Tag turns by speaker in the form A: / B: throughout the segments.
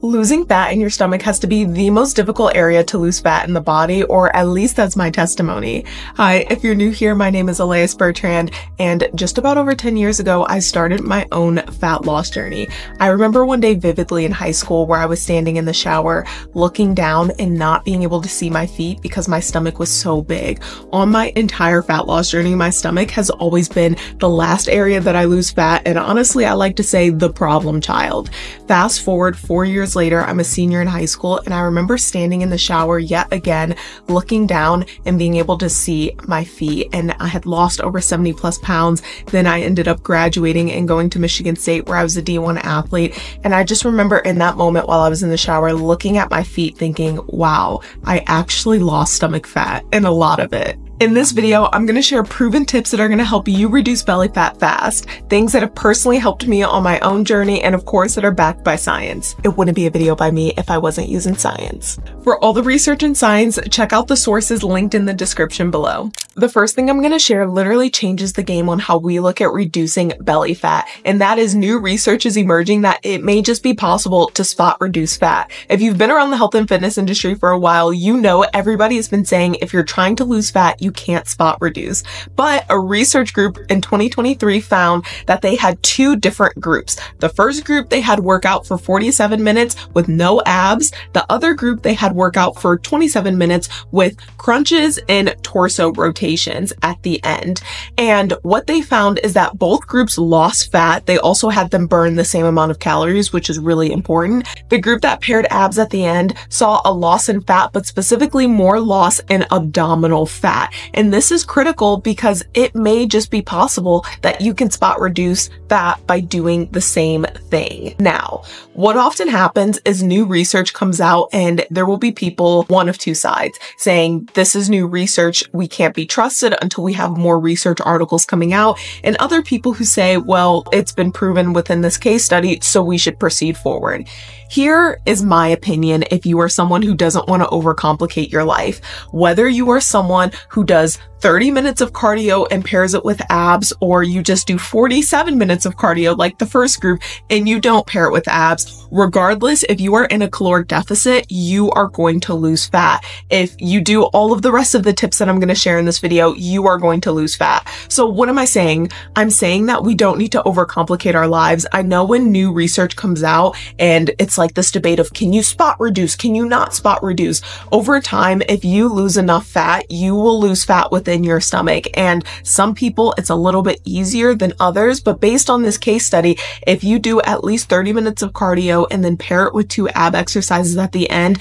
A: Losing fat in your stomach has to be the most difficult area to lose fat in the body, or at least that's my testimony. Hi, if you're new here, my name is Alaias Bertrand, and just about over 10 years ago, I started my own fat loss journey. I remember one day vividly in high school where I was standing in the shower, looking down and not being able to see my feet because my stomach was so big. On my entire fat loss journey, my stomach has always been the last area that I lose fat, and honestly, I like to say the problem child. Fast forward four years years later, I'm a senior in high school, and I remember standing in the shower yet again, looking down and being able to see my feet. And I had lost over 70 plus pounds. Then I ended up graduating and going to Michigan State where I was a D1 athlete. And I just remember in that moment while I was in the shower, looking at my feet thinking, wow, I actually lost stomach fat and a lot of it. In this video, I'm going to share proven tips that are going to help you reduce belly fat fast, things that have personally helped me on my own journey, and of course that are backed by science. It wouldn't be a video by me if I wasn't using science. For all the research and science, check out the sources linked in the description below. The first thing I'm going to share literally changes the game on how we look at reducing belly fat, and that is new research is emerging that it may just be possible to spot reduce fat. If you've been around the health and fitness industry for a while, you know everybody has been saying if you're trying to lose fat, you you can't spot reduce. But a research group in 2023 found that they had two different groups. The first group, they had workout for 47 minutes with no abs. The other group, they had workout for 27 minutes with crunches and torso rotations at the end. And what they found is that both groups lost fat. They also had them burn the same amount of calories, which is really important. The group that paired abs at the end saw a loss in fat, but specifically more loss in abdominal fat. And this is critical because it may just be possible that you can spot reduce fat by doing the same thing. Now, what often happens is new research comes out and there will be people, one of two sides, saying this is new research. We can't be trusted until we have more research articles coming out. And other people who say, well, it's been proven within this case study, so we should proceed forward. Here is my opinion if you are someone who doesn't want to overcomplicate your life. Whether you are someone who does 30 minutes of cardio and pairs it with abs, or you just do 47 minutes of cardio like the first group and you don't pair it with abs. Regardless, if you are in a caloric deficit, you are going to lose fat. If you do all of the rest of the tips that I'm going to share in this video, you are going to lose fat. So what am I saying? I'm saying that we don't need to overcomplicate our lives. I know when new research comes out and it's like this debate of can you spot reduce? Can you not spot reduce? Over time, if you lose enough fat, you will lose fat within your stomach. And some people, it's a little bit easier than others, but based on this case study, if you do at least 30 minutes of cardio and then pair it with two ab exercises at the end,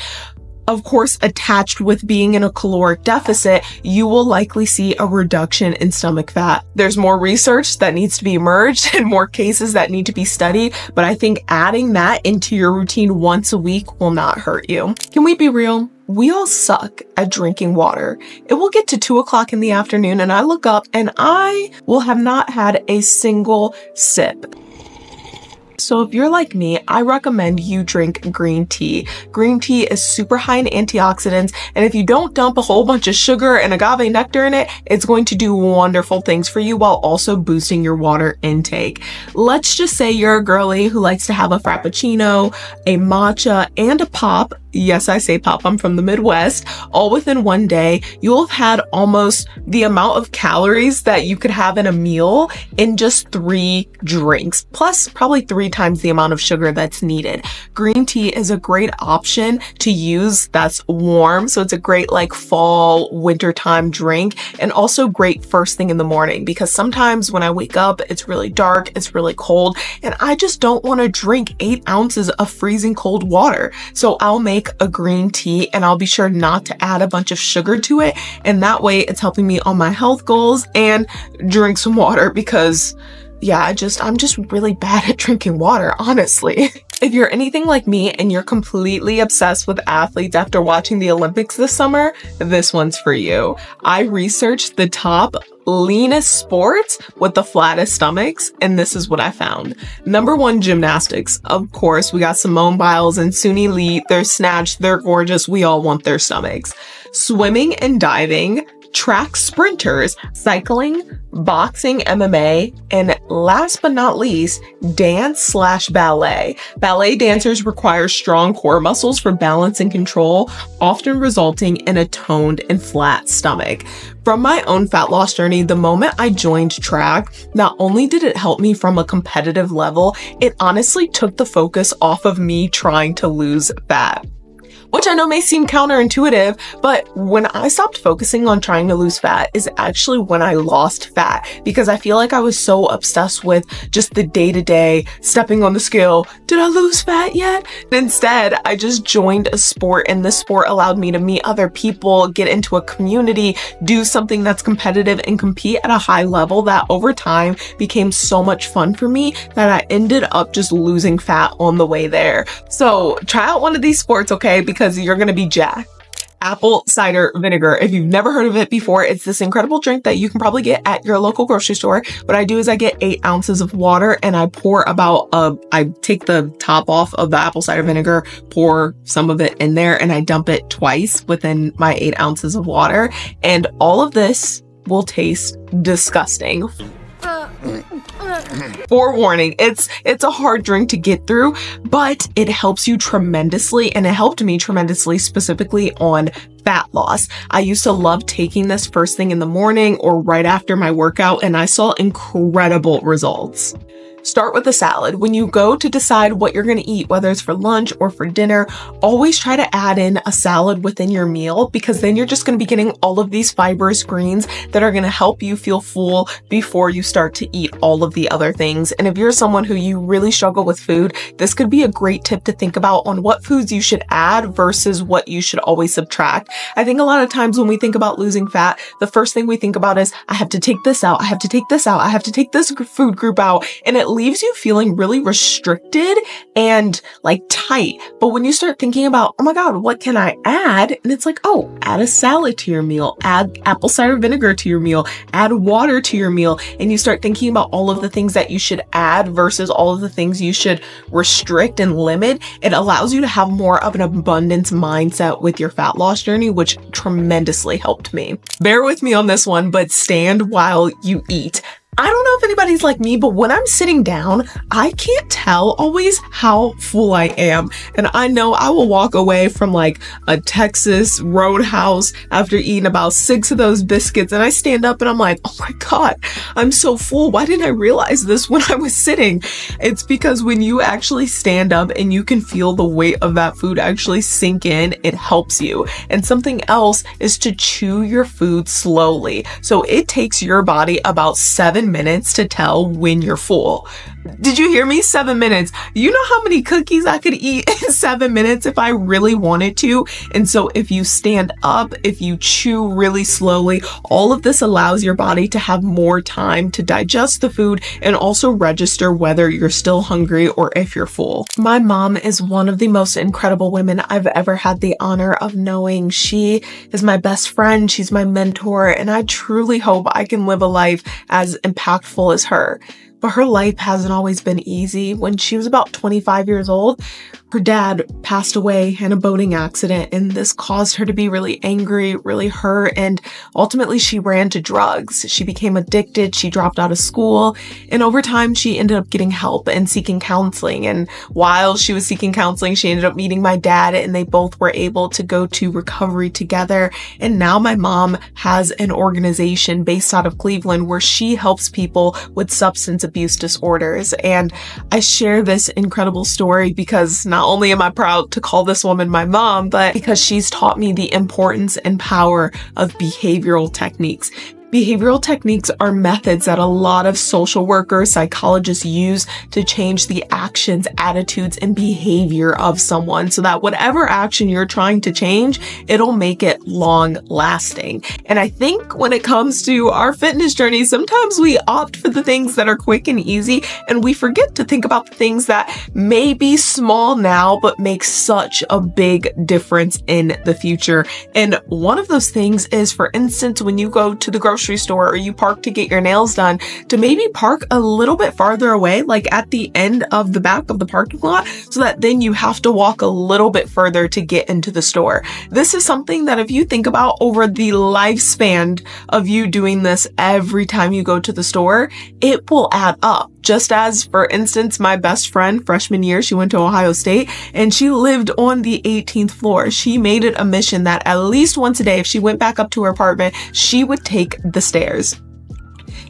A: of course, attached with being in a caloric deficit, you will likely see a reduction in stomach fat. There's more research that needs to be emerged and more cases that need to be studied, but I think adding that into your routine once a week will not hurt you. Can we be real? we all suck at drinking water. It will get to two o'clock in the afternoon and I look up and I will have not had a single sip. So if you're like me, I recommend you drink green tea. Green tea is super high in antioxidants, and if you don't dump a whole bunch of sugar and agave nectar in it, it's going to do wonderful things for you while also boosting your water intake. Let's just say you're a girly who likes to have a frappuccino, a matcha, and a pop yes, I say pop, I'm from the Midwest, all within one day, you'll have had almost the amount of calories that you could have in a meal in just three drinks, plus probably three times the amount of sugar that's needed. Green tea is a great option to use that's warm. So it's a great like fall, wintertime drink and also great first thing in the morning because sometimes when I wake up, it's really dark, it's really cold, and I just don't want to drink eight ounces of freezing cold water. So I'll make make a green tea and I'll be sure not to add a bunch of sugar to it. And that way it's helping me on my health goals and drink some water because yeah, I just, I'm just really bad at drinking water, honestly. If you're anything like me and you're completely obsessed with athletes after watching the Olympics this summer, this one's for you. I researched the top leanest sports with the flattest stomachs, and this is what I found. Number one, gymnastics. Of course, we got Simone Biles and Suni Lee. They're snatched, they're gorgeous. We all want their stomachs. Swimming and diving, track sprinters, cycling, boxing, MMA, and last but not least, dance slash ballet. Ballet dancers require strong core muscles for balance and control, often resulting in a toned and flat stomach. From my own fat loss journey, the moment I joined track, not only did it help me from a competitive level, it honestly took the focus off of me trying to lose fat which I know may seem counterintuitive, but when I stopped focusing on trying to lose fat is actually when I lost fat because I feel like I was so obsessed with just the day to day stepping on the scale. Did I lose fat yet? Instead, I just joined a sport and this sport allowed me to meet other people, get into a community, do something that's competitive and compete at a high level that over time became so much fun for me that I ended up just losing fat on the way there. So try out one of these sports, okay? Because because you're going to be jacked apple cider vinegar. If you've never heard of it before, it's this incredible drink that you can probably get at your local grocery store. What I do is I get eight ounces of water and I pour about, uh, I take the top off of the apple cider vinegar, pour some of it in there and I dump it twice within my eight ounces of water. And all of this will taste disgusting. Uh, uh, uh. Forewarning, it's it's a hard drink to get through, but it helps you tremendously and it helped me tremendously specifically on fat loss. I used to love taking this first thing in the morning or right after my workout and I saw incredible results. Start with a salad. When you go to decide what you're going to eat, whether it's for lunch or for dinner, always try to add in a salad within your meal because then you're just going to be getting all of these fibrous greens that are going to help you feel full before you start to eat all of the other things. And if you're someone who you really struggle with food, this could be a great tip to think about on what foods you should add versus what you should always subtract. I think a lot of times when we think about losing fat, the first thing we think about is I have to take this out. I have to take this out. I have to take this food group out. And it leaves you feeling really restricted and like tight. But when you start thinking about, oh my God, what can I add? And it's like, oh, add a salad to your meal, add apple cider vinegar to your meal, add water to your meal. And you start thinking about all of the things that you should add versus all of the things you should restrict and limit. It allows you to have more of an abundance mindset with your fat loss journey, which tremendously helped me. Bear with me on this one, but stand while you eat. I don't know if anybody's like me, but when I'm sitting down, I can't tell always how full I am. And I know I will walk away from like a Texas roadhouse after eating about six of those biscuits. And I stand up and I'm like, oh my God, I'm so full. Why didn't I realize this when I was sitting? It's because when you actually stand up and you can feel the weight of that food actually sink in, it helps you. And something else is to chew your food slowly. So it takes your body about seven minutes to tell when you're full. Did you hear me? Seven minutes. You know how many cookies I could eat in seven minutes if I really wanted to? And so if you stand up, if you chew really slowly, all of this allows your body to have more time to digest the food and also register whether you're still hungry or if you're full. My mom is one of the most incredible women I've ever had the honor of knowing. She is my best friend. She's my mentor and I truly hope I can live a life as impactful as her. But her life hasn't always been easy. When she was about 25 years old, her dad passed away in a boating accident and this caused her to be really angry, really hurt, and ultimately she ran to drugs. She became addicted, she dropped out of school, and over time she ended up getting help and seeking counseling. And while she was seeking counseling, she ended up meeting my dad and they both were able to go to recovery together. And now my mom has an organization based out of Cleveland where she helps people with substance abuse disorders. And I share this incredible story because not only am I proud to call this woman my mom, but because she's taught me the importance and power of behavioral techniques. Behavioral techniques are methods that a lot of social workers, psychologists use to change the actions, attitudes, and behavior of someone so that whatever action you're trying to change, it'll make it long lasting. And I think when it comes to our fitness journey, sometimes we opt for the things that are quick and easy and we forget to think about the things that may be small now, but make such a big difference in the future. And one of those things is, for instance, when you go to the grocery grocery store or you park to get your nails done to maybe park a little bit farther away, like at the end of the back of the parking lot, so that then you have to walk a little bit further to get into the store. This is something that if you think about over the lifespan of you doing this every time you go to the store, it will add up. Just as, for instance, my best friend freshman year, she went to Ohio State and she lived on the 18th floor. She made it a mission that at least once a day, if she went back up to her apartment, she would take the stairs.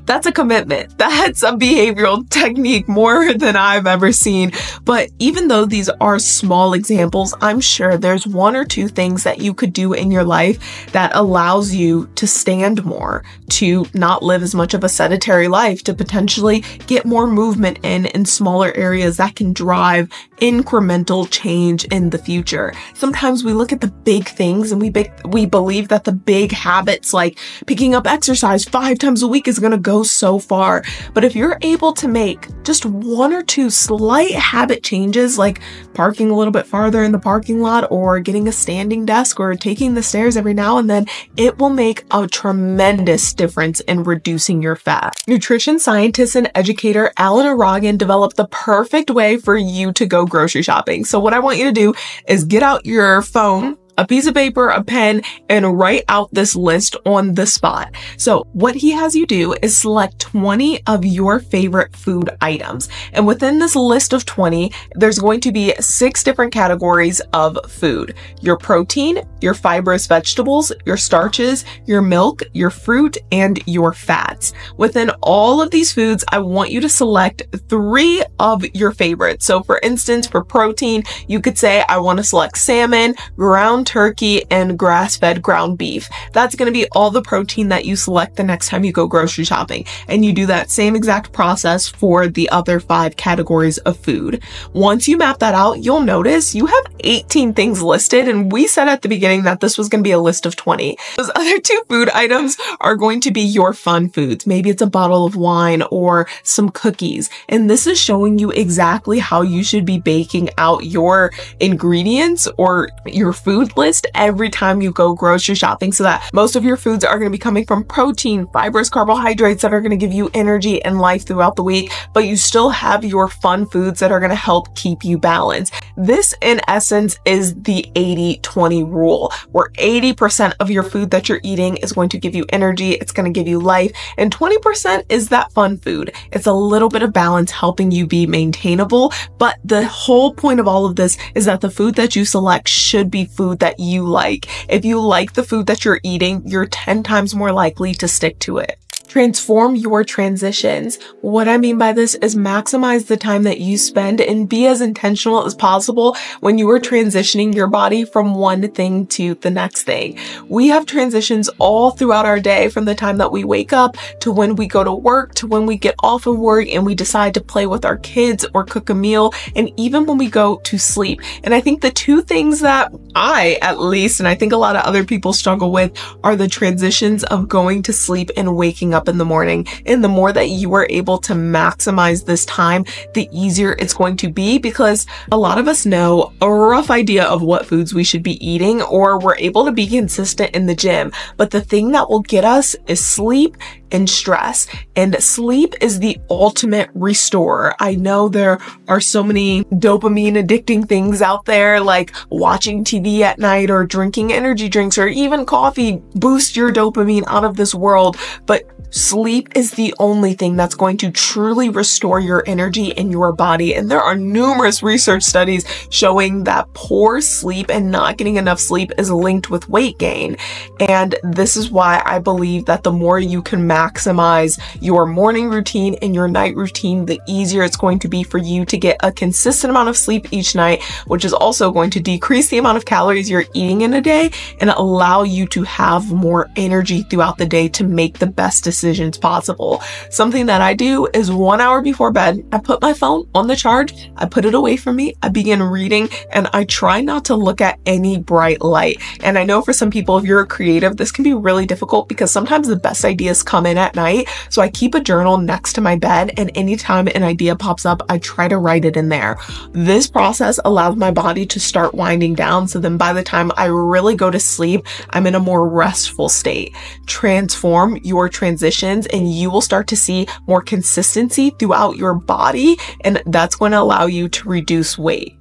A: That's a commitment. That's a behavioral technique more than I've ever seen. But even though these are small examples, I'm sure there's one or two things that you could do in your life that allows you to stand more, to not live as much of a sedentary life, to potentially get more movement in in smaller areas that can drive incremental change in the future. Sometimes we look at the big things and we be- we believe that the big habits like picking up exercise 5 times a week is going to go so far. But if you're able to make just one or two slight habit changes like parking a little bit farther in the parking lot or getting a standing desk or taking the stairs every now and then, it will make a tremendous difference in reducing your fat. Nutrition scientist and educator Alan Aragon developed the perfect way for you to go grocery shopping. So what I want you to do is get out your phone a piece of paper, a pen, and write out this list on the spot. So what he has you do is select 20 of your favorite food items. And within this list of 20, there's going to be six different categories of food. Your protein, your fibrous vegetables, your starches, your milk, your fruit, and your fats. Within all of these foods, I want you to select three of your favorites. So for instance, for protein, you could say, I want to select salmon, ground turkey, and grass-fed ground beef. That's going to be all the protein that you select the next time you go grocery shopping. And you do that same exact process for the other five categories of food. Once you map that out, you'll notice you have 18 things listed. And we said at the beginning that this was going to be a list of 20. Those other two food items are going to be your fun foods. Maybe it's a bottle of wine or some cookies. And this is showing you exactly how you should be baking out your ingredients or your food list every time you go grocery shopping so that most of your foods are going to be coming from protein, fibrous carbohydrates that are going to give you energy and life throughout the week, but you still have your fun foods that are going to help keep you balanced. This, in essence, is the 80-20 rule, where 80% of your food that you're eating is going to give you energy, it's going to give you life, and 20% is that fun food. It's a little bit of balance helping you be maintainable, but the whole point of all of this is that the food that you select should be food that that you like. If you like the food that you're eating, you're 10 times more likely to stick to it. Transform your transitions. What I mean by this is maximize the time that you spend and be as intentional as possible when you are transitioning your body from one thing to the next thing. We have transitions all throughout our day from the time that we wake up to when we go to work to when we get off of work and we decide to play with our kids or cook a meal and even when we go to sleep. And I think the two things that I, at least, and I think a lot of other people struggle with are the transitions of going to sleep and waking up up in the morning. And the more that you are able to maximize this time, the easier it's going to be because a lot of us know a rough idea of what foods we should be eating or we're able to be consistent in the gym. But the thing that will get us is sleep and stress. And sleep is the ultimate restorer. I know there are so many dopamine addicting things out there like watching TV at night or drinking energy drinks or even coffee boost your dopamine out of this world. But Sleep is the only thing that's going to truly restore your energy in your body. And there are numerous research studies showing that poor sleep and not getting enough sleep is linked with weight gain. And this is why I believe that the more you can maximize your morning routine and your night routine, the easier it's going to be for you to get a consistent amount of sleep each night, which is also going to decrease the amount of calories you're eating in a day and allow you to have more energy throughout the day to make the best decisions possible. Something that I do is one hour before bed, I put my phone on the charge, I put it away from me, I begin reading, and I try not to look at any bright light. And I know for some people, if you're a creative, this can be really difficult because sometimes the best ideas come in at night. So I keep a journal next to my bed and anytime an idea pops up, I try to write it in there. This process allows my body to start winding down. So then by the time I really go to sleep, I'm in a more restful state. Transform your transitions and you will start to see more consistency throughout your body. And that's going to allow you to reduce weight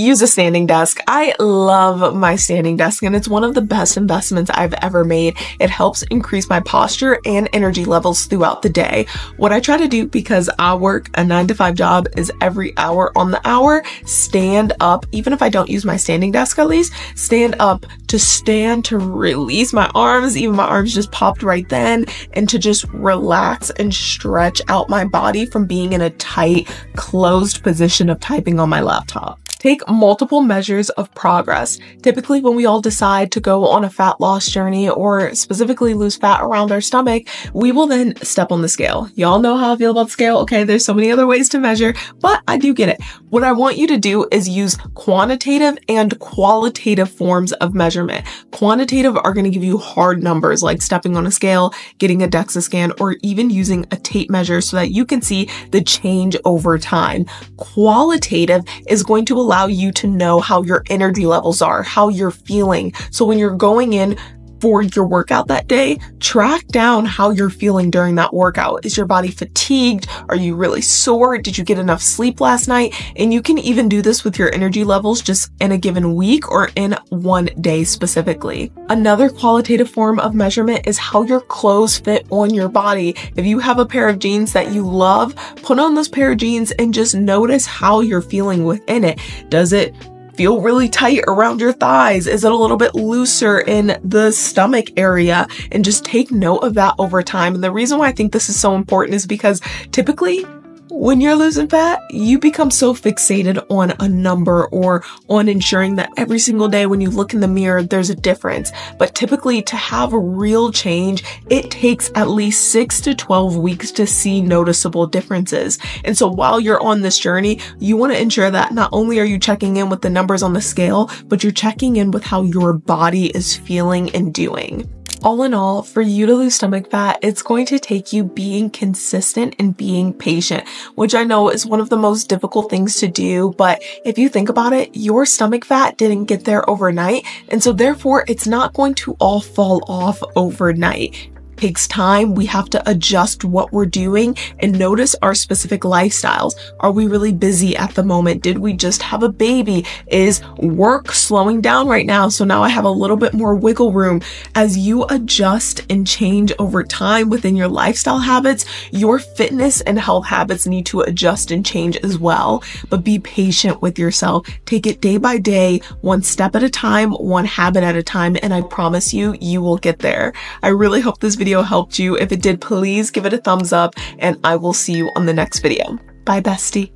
A: use a standing desk. I love my standing desk and it's one of the best investments I've ever made. It helps increase my posture and energy levels throughout the day. What I try to do because I work a nine to five job is every hour on the hour, stand up, even if I don't use my standing desk at least, stand up to stand to release my arms, even my arms just popped right then, and to just relax and stretch out my body from being in a tight, closed position of typing on my laptop. Take multiple measures of progress. Typically, when we all decide to go on a fat loss journey or specifically lose fat around our stomach, we will then step on the scale. Y'all know how I feel about scale. Okay, there's so many other ways to measure, but I do get it. What I want you to do is use quantitative and qualitative forms of measurement. Quantitative are going to give you hard numbers like stepping on a scale, getting a DEXA scan, or even using a tape measure so that you can see the change over time. Qualitative is going to allow you to know how your energy levels are, how you're feeling. So when you're going in for your workout that day, track down how you're feeling during that workout. Is your body fatigued? Are you really sore? Did you get enough sleep last night? And you can even do this with your energy levels just in a given week or in one day specifically. Another qualitative form of measurement is how your clothes fit on your body. If you have a pair of jeans that you love, put on those pair of jeans and just notice how you're feeling within it. Does it feel really tight around your thighs? Is it a little bit looser in the stomach area? And just take note of that over time. And the reason why I think this is so important is because typically when you're losing fat, you become so fixated on a number or on ensuring that every single day when you look in the mirror, there's a difference. But typically to have a real change, it takes at least six to 12 weeks to see noticeable differences. And so while you're on this journey, you want to ensure that not only are you checking in with the numbers on the scale, but you're checking in with how your body is feeling and doing. All in all, for you to lose stomach fat, it's going to take you being consistent and being patient, which I know is one of the most difficult things to do. But if you think about it, your stomach fat didn't get there overnight. And so therefore it's not going to all fall off overnight takes time. We have to adjust what we're doing and notice our specific lifestyles. Are we really busy at the moment? Did we just have a baby? Is work slowing down right now? So now I have a little bit more wiggle room. As you adjust and change over time within your lifestyle habits, your fitness and health habits need to adjust and change as well. But be patient with yourself. Take it day by day, one step at a time, one habit at a time. And I promise you, you will get there. I really hope this video video helped you. If it did, please give it a thumbs up and I will see you on the next video. Bye, bestie.